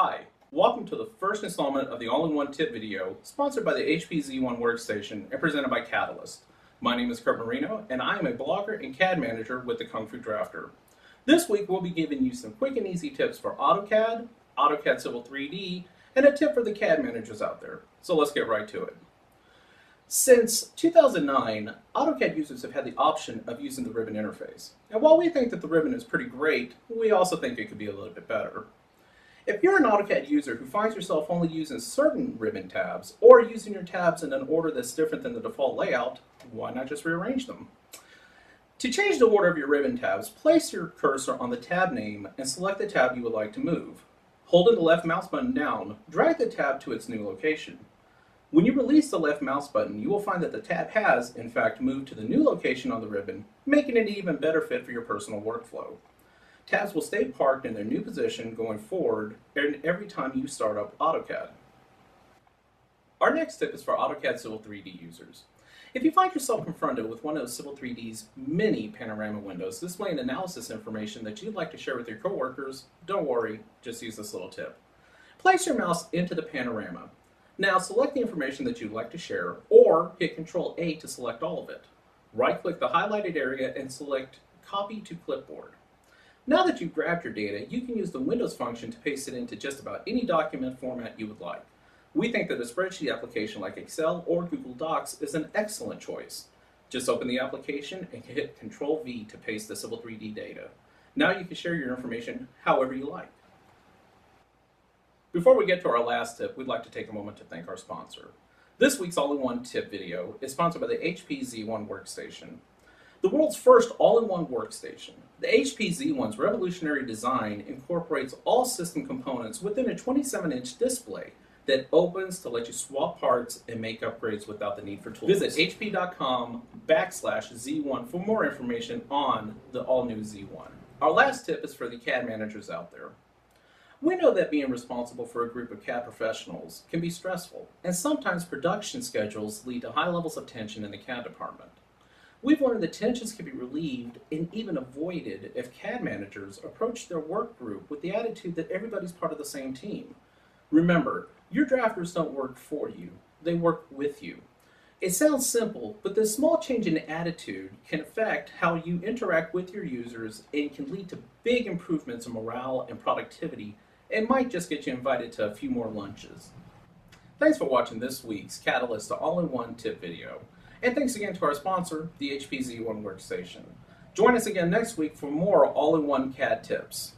Hi, welcome to the first installment of the All-in-One Tip video sponsored by the HP Z1 Workstation and presented by Cadalyst. My name is Curt Moreno and I am a blogger and CAD manager with the Kung Fu Drafter. This week we'll be giving you some quick and easy tips for AutoCAD, AutoCAD Civil 3D, and a tip for the CAD managers out there. So let's get right to it. Since 2009, AutoCAD users have had the option of using the ribbon interface. And while we think that the ribbon is pretty great, we also think it could be a little bit better. If you're an AutoCAD user who finds yourself only using certain ribbon tabs, or using your tabs in an order that's different than the default layout, why not just rearrange them? To change the order of your ribbon tabs, place your cursor on the tab name and select the tab you would like to move. Holding the left mouse button down, drag the tab to its new location. When you release the left mouse button, you will find that the tab has, in fact, moved to the new location on the ribbon, making it an even better fit for your personal workflow. Tabs will stay parked in their new position going forward and every time you start up AutoCAD. Our next tip is for AutoCAD Civil 3D users. If you find yourself confronted with one of Civil 3D's many panorama windows displaying analysis information that you'd like to share with your coworkers, don't worry, just use this little tip. Place your mouse into the panorama now select the information that you'd like to share or hit Control A to select all of it. Right click the highlighted area and select Copy to Clipboard. Now that you've grabbed your data, you can use the Windows function to paste it into just about any document format you would like. We think that a spreadsheet application like Excel or Google Docs is an excellent choice. Just open the application and hit Control V to paste the Civil 3D data. Now you can share your information however you like. Before we get to our last tip, we'd like to take a moment to thank our sponsor. This week's all-in-one tip video is sponsored by the HP Z1 Workstation. The world's first all-in-one workstation, the HP Z1's revolutionary design incorporates all system components within a 27-inch display that opens to let you swap parts and make upgrades without the need for tools. Visit hp.com backslash Z1 for more information on the all-new Z1. Our last tip is for the CAD managers out there. We know that being responsible for a group of CAD professionals can be stressful, and sometimes production schedules lead to high levels of tension in the CAD department. We've learned that tensions can be relieved and even avoided if CAD managers approach their work group with the attitude that everybody's part of the same team. Remember, your drafters don't work for you, they work with you. It sounds simple, but this small change in attitude can affect how you interact with your users and can lead to big improvements in morale and productivity it might just get you invited to a few more lunches. Thanks for watching this week's Cadalyst All-in-One Tip video. And thanks again to our sponsor, the HP Z1 Workstation. Join us again next week for more all-in-one CAD tips.